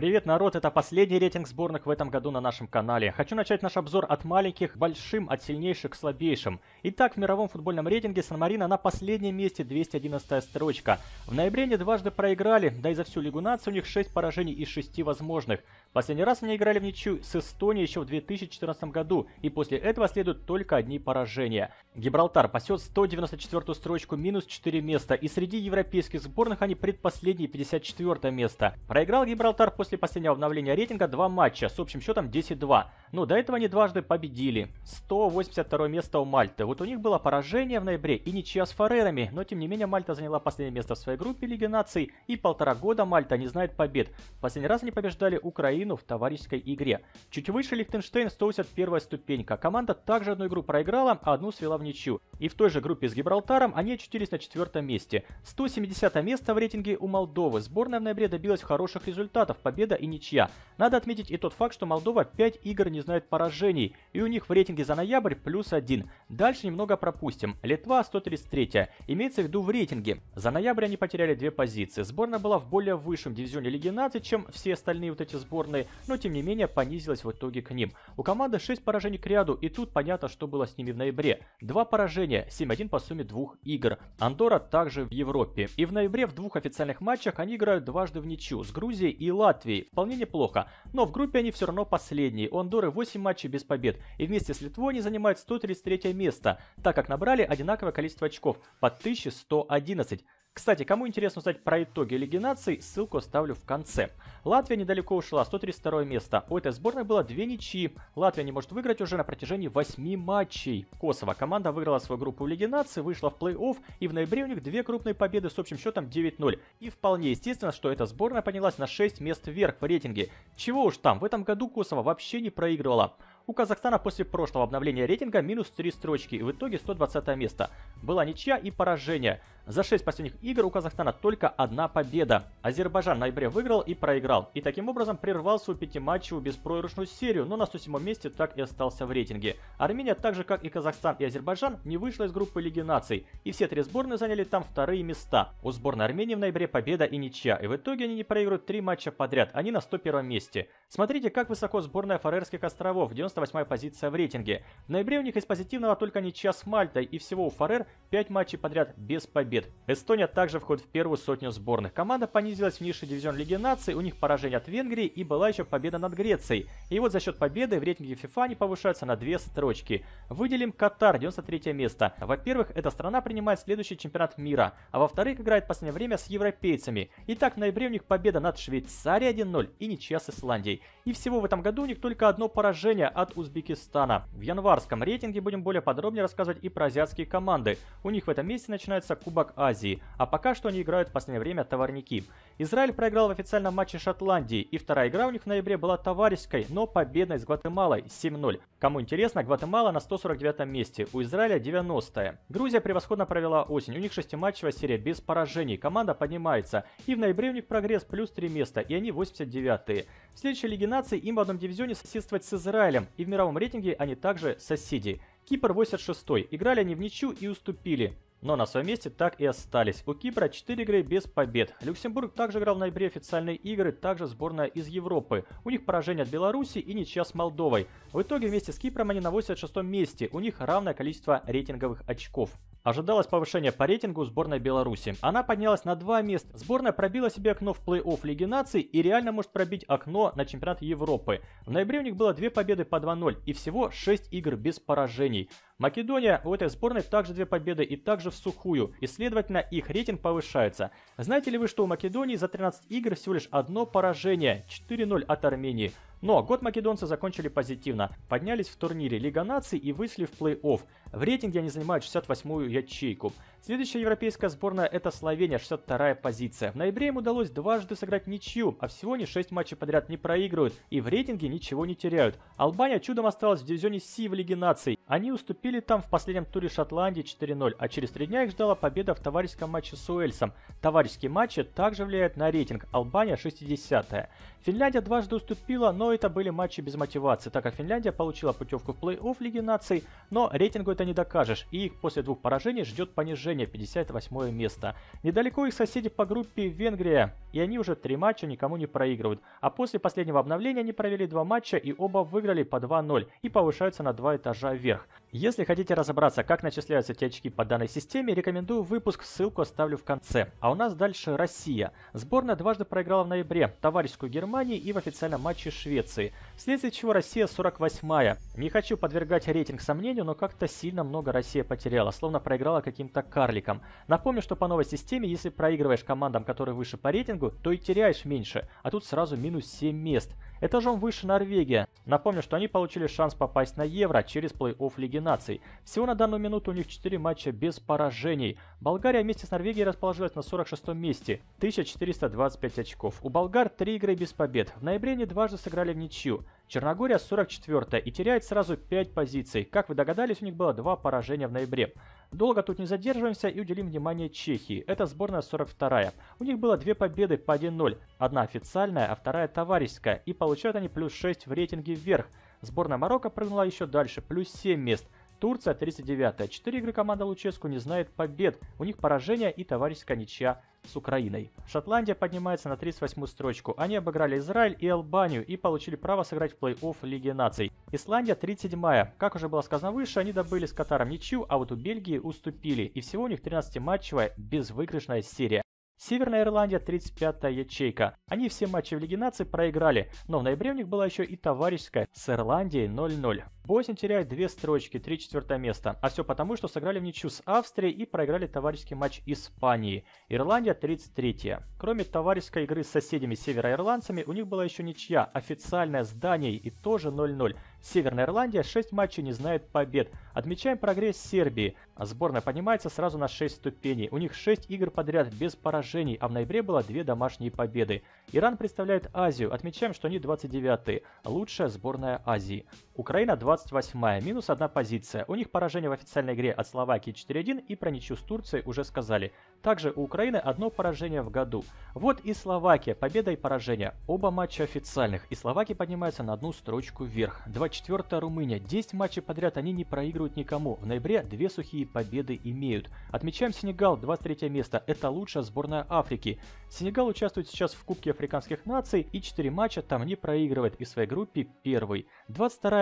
Привет, народ! Это последний рейтинг сборных в этом году на нашем канале. Хочу начать наш обзор от маленьких к большим, от сильнейших к слабейшим. Итак, в мировом футбольном рейтинге Сан-Марино на последнем месте 211 строчка. В ноябре они дважды проиграли, да и за всю Лигу нации у них 6 поражений из 6 возможных. Последний раз они играли в ничью с Эстонией еще в 2014 году, и после этого следуют только одни поражения. Гибралтар пасет 194 строчку, минус 4 места, и среди европейских сборных они предпоследние 54 место. Проиграл Гибралтар после последнего обновления рейтинга два матча с общим счетом 10-2. Но до этого они дважды победили. 182 место у Мальты. Вот у них было поражение в ноябре и ничья с Фарерами, но тем не менее Мальта заняла последнее место в своей группе Лиги наций и полтора года Мальта не знает побед. Последний раз они побеждали Украину в товарищеской игре. Чуть выше Лихтенштейн 181 ступенька. Команда также одну игру проиграла, а одну свела в ничью. И в той же группе с Гибралтаром они очутились на четвертом месте. 170 место в рейтинге у Молдовы. Сборная в ноябре добилась хороших результатов победа и ничья. Надо отметить и тот факт, что Молдова 5 игр не знает поражений, и у них в рейтинге за ноябрь плюс 1. Дальше немного пропустим. Литва 133, имеется в виду в рейтинге. За ноябрь они потеряли две позиции. Сборная была в более высшем дивизионе Лиги наций, чем все остальные вот эти сборные, но тем не менее понизилась в итоге к ним. У команды 6 поражений к ряду, и тут понятно, что было с ними в ноябре. Два поражения, 7-1 по сумме двух игр. Андора также в Европе. И в ноябре в двух официальных матчах они играют дважды в ничью с Грузией и. Латвией. Вполне неплохо. Но в группе они все равно последние. У Андоры 8 матчей без побед. И вместе с Литвой они занимают 133 место, так как набрали одинаковое количество очков по 1111. Кстати, кому интересно узнать про итоги Лиги наций, ссылку оставлю в конце. Латвия недалеко ушла, 132 место. У этой сборной было две ничьи. Латвия не может выиграть уже на протяжении 8 матчей. Косово. Команда выиграла свою группу в Лиге наций, вышла в плей-офф, и в ноябре у них две крупные победы с общим счетом 9-0. И вполне естественно, что эта сборная поднялась на 6 мест вверх в рейтинге. Чего уж там, в этом году Косово вообще не проигрывала. У Казахстана после прошлого обновления рейтинга минус 3 строчки и в итоге 120 место. Была ничья и поражение. За 6 последних игр у Казахстана только одна победа. Азербайджан в ноябре выиграл и проиграл. И таким образом прервал свою пятиматчевую беспроигрышную серию, но на 107 месте так и остался в рейтинге. Армения, так же как и Казахстан и Азербайджан, не вышла из группы Лиги наций. И все три сборные заняли там вторые места. У сборной Армении в ноябре победа и ничья. И в итоге они не проигрывают три матча подряд. Они на 101 месте. Смотрите, как высоко сборная Фарерских островов. 98 позиция в рейтинге. В ноябре у них из позитивного только ничья с Мальтой. И всего у Фарер 5 матчей подряд без побед побед. Эстония также входит в первую сотню сборных. Команда понизилась в низший дивизион Лиги наций, у них поражение от Венгрии и была еще победа над Грецией. И вот за счет победы в рейтинге FIFA они повышаются на две строчки. Выделим Катар, 93 место. Во-первых, эта страна принимает следующий чемпионат мира, а во-вторых, играет в последнее время с европейцами. Итак, в ноябре у них победа над Швейцарией 1-0 и ничья с Исландией. И всего в этом году у них только одно поражение от Узбекистана. В январском рейтинге будем более подробнее рассказывать и про азиатские команды. У них в этом месяце начинается Кубок Азии, а пока что они играют в последнее время товарники. Израиль проиграл в официальном матче Шотландии, и вторая игра у них в ноябре была товарищеской, но победной с Гватемалой 7-0. Кому интересно, Гватемала на 149 месте, у Израиля 90 -е. Грузия превосходно провела осень, у них шестиматчевая серия без поражений, команда поднимается, и в ноябре у них прогресс плюс 3 места, и они 89 -е. В следующей Лиге наций им в одном дивизионе соседствовать с Израилем, и в мировом рейтинге они также соседи. Кипр 86 играли они в ничью и уступили но на своем месте так и остались. У Кипра 4 игры без побед. Люксембург также играл в ноябре официальные игры, также сборная из Европы. У них поражение от Беларуси и ничья с Молдовой. В итоге вместе с Кипром они на 86 месте, у них равное количество рейтинговых очков. Ожидалось повышение по рейтингу сборной Беларуси. Она поднялась на два места. Сборная пробила себе окно в плей-офф Лиги наций и реально может пробить окно на чемпионат Европы. В ноябре у них было две победы по 2-0 и всего 6 игр без поражений. Македония у этой сборной также две победы и также в сухую, и следовательно их рейтинг повышается. Знаете ли вы, что у Македонии за 13 игр всего лишь одно поражение, 4-0 от Армении. Но год македонцы закончили позитивно, поднялись в турнире Лига наций и вышли в плей-офф. В рейтинге они занимают 68-ю ячейку. Следующая европейская сборная это Словения, 62-я позиция. В ноябре им удалось дважды сыграть ничью, а всего не 6 матчей подряд не проигрывают и в рейтинге ничего не теряют. Албания чудом осталась в дивизионе Си в Лиге наций. Они уступили там в последнем туре Шотландии 4-0, а через три дня их ждала победа в товарищеском матче с Уэльсом. Товарищеские матчи также влияют на рейтинг. Албания 60-я. Финляндия дважды уступила, но это были матчи без мотивации, так как Финляндия получила путевку в плей-офф Лиги наций, но рейтингу это не докажешь, и их после двух поражений ждет понижение 58 место. Недалеко их соседи по группе Венгрия, и они уже три матча никому не проигрывают. А после последнего обновления они провели два матча и оба выиграли по 2-0 и повышаются на два этажа вверх. Если хотите разобраться, как начисляются эти очки по данной системе, рекомендую выпуск, ссылку оставлю в конце. А у нас дальше Россия. Сборная дважды проиграла в ноябре товарищескую Германии и в официальном матче Швеции. Вследствие чего Россия 48-я. Не хочу подвергать рейтинг сомнению, но как-то сильно много Россия потеряла, словно проиграла каким-то карликом. Напомню, что по новой системе, если проигрываешь командам, которые выше по рейтингу, то и теряешь меньше, а тут сразу минус 7 мест. Этажом выше Норвегия. Напомню, что они получили шанс попасть на Евро через плей-офф Лиги наций. Всего на данную минуту у них 4 матча без поражений. Болгария вместе с Норвегией расположилась на 46 месте, 1425 очков. У болгар 3 игры без побед. В ноябре они дважды сыграли в ничью. Черногория 44 и теряет сразу 5 позиций. Как вы догадались, у них было 2 поражения в ноябре. Долго тут не задерживаемся и уделим внимание Чехии. Это сборная 42-я. У них было две победы по 1-0. Одна официальная, а вторая товарищеская. И получают они плюс 6 в рейтинге вверх. Сборная Марокко прыгнула еще дальше, плюс 7 мест. Турция 39-я. Четыре игры команда Луческу не знает побед. У них поражение и товарищеская ничья с Украиной. Шотландия поднимается на 38-ю строчку. Они обыграли Израиль и Албанию и получили право сыграть в плей-офф Лиги наций. Исландия 37-я. Как уже было сказано выше, они добыли с Катаром ничью, а вот у Бельгии уступили. И всего у них 13-матчевая безвыигрышная серия. Северная Ирландия 35-я ячейка. Они все матчи в Лиге наций проиграли, но в ноябре у них была еще и товарищеская с Ирландией 0-0. Босния теряет две строчки, 3-4 место. А все потому, что сыграли в ничью с Австрией и проиграли товарищеский матч Испании. Ирландия 33-я. Кроме товарищеской игры с соседями североирландцами, у них была еще ничья, официальная с Данией и тоже 0-0. Северная Ирландия 6 матчей не знает побед. Отмечаем прогресс Сербии. Сборная поднимается сразу на 6 ступеней. У них 6 игр подряд без поражений, а в ноябре было 2 домашние победы. Иран представляет Азию. Отмечаем, что они 29-е. Лучшая сборная Азии. Украина 28-я, минус одна позиция. У них поражение в официальной игре от Словакии 4-1 и про ничью с Турцией уже сказали. Также у Украины одно поражение в году. Вот и Словакия, победа и поражение. Оба матча официальных, и Словакия поднимается на одну строчку вверх. 24-я Румыния, 10 матчей подряд они не проигрывают никому. В ноябре две сухие победы имеют. Отмечаем Сенегал, 23 место, это лучшая сборная Африки. Сенегал участвует сейчас в Кубке африканских наций и 4 матча там не проигрывает и в своей группе первый.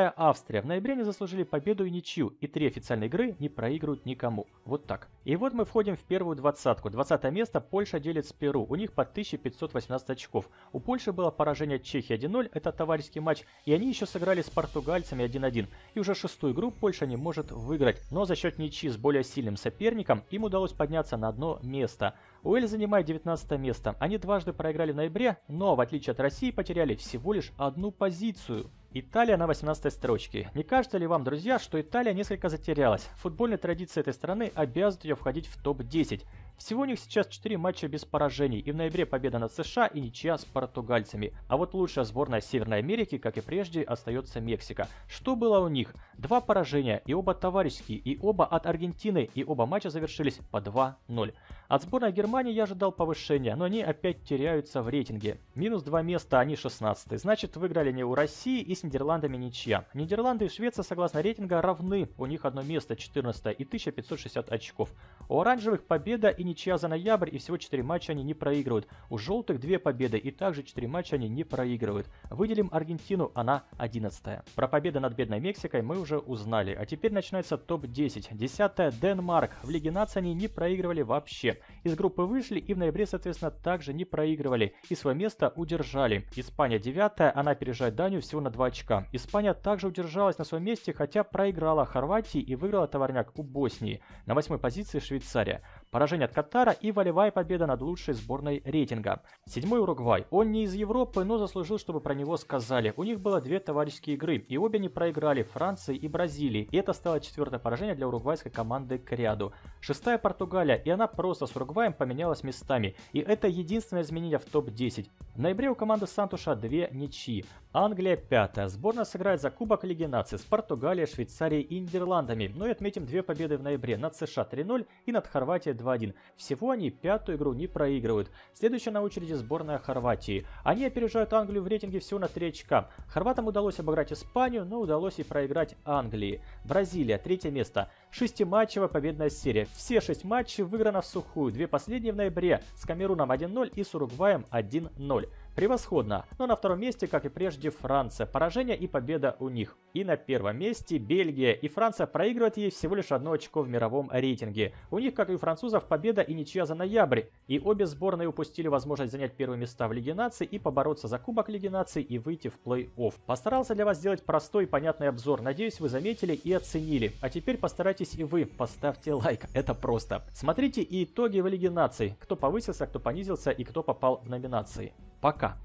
22 Австрия. В ноябре они заслужили победу и ничью, и три официальные игры не проигрывают никому. Вот так. И вот мы входим в первую двадцатку. 20 место Польша делит с Перу. У них по 1518 очков. У Польши было поражение Чехии 1-0, это товарищеский матч, и они еще сыграли с португальцами 1-1. И уже шестую игру Польша не может выиграть, но за счет ничьи с более сильным соперником им удалось подняться на одно место. Уэль занимает 19 место. Они дважды проиграли в ноябре, но в отличие от России потеряли всего лишь одну позицию. Италия на 18 строчке. Не кажется ли вам, друзья, что Италия несколько затерялась? Футбольные традиции этой страны обязывают ее входить в топ-10. Всего у них сейчас 4 матча без поражений, и в ноябре победа над США и ничья с португальцами. А вот лучшая сборная Северной Америки, как и прежде, остается Мексика. Что было у них? Два поражения, и оба товарищеские, и оба от Аргентины, и оба матча завершились по 2-0. От сборной Германии я ожидал повышения, но они опять теряются в рейтинге. Минус 2 места, они 16 Значит, выиграли не у России и с Нидерландами ничья. Нидерланды и Швеция, согласно рейтинга, равны. У них одно место, 14 и 1560 очков. У оранжевых победа и ничья за ноябрь, и всего 4 матча они не проигрывают. У желтых 2 победы, и также 4 матча они не проигрывают. Выделим Аргентину, она 11 -я. Про победу над бедной Мексикой мы уже узнали. А теперь начинается топ-10. 10 Денмарк. В Лиге наций они не проигрывали вообще. Из группы вышли и в ноябре, соответственно, также не проигрывали. И свое место удержали. Испания 9 она опережает Данию всего на 2 очка. Испания также удержалась на своем месте, хотя проиграла Хорватии и выиграла товарняк у Боснии. На восьмой позиции Швейцария. Поражение от Катара и волевая победа над лучшей сборной рейтинга. Седьмой Уругвай. Он не из Европы, но заслужил, чтобы про него сказали. У них было две товарищеские игры, и обе не проиграли Франции и Бразилии. И это стало четвертое поражение для уругвайской команды к ряду. Шестая Португалия, и она просто с Уругваем поменялась местами. И это единственное изменение в топ-10. В ноябре у команды Сантуша две ничьи. Англия пятая. Сборная сыграет за Кубок Лиги наций с Португалией, Швейцарией и Нидерландами. Но и отметим две победы в ноябре над США 3-0 и над Хорватией 2-1. Всего они пятую игру не проигрывают. Следующая на очереди сборная Хорватии. Они опережают Англию в рейтинге всего на 3 очка. Хорватам удалось обыграть Испанию, но удалось и проиграть Англии. Бразилия, третье место. Шестиматчевая победная серия. Все шесть матчей выиграно в сухую. Две последние в ноябре с Камеруном 1-0 и с Уругваем 1-0. Превосходно. Но на втором месте, как и прежде, Франция. Поражение и победа у них. И на первом месте Бельгия. И Франция проигрывает ей всего лишь одно очко в мировом рейтинге. У них, как и у французов, победа и ничья за ноябрь. И обе сборные упустили возможность занять первые места в Лиге наций и побороться за Кубок Лиги наций и выйти в плей-офф. Постарался для вас сделать простой и понятный обзор. Надеюсь, вы заметили и оценили. А теперь постарайтесь и вы. Поставьте лайк. Это просто. Смотрите и итоги в Лиге наций. Кто повысился, кто понизился и кто попал в номинации. Пока.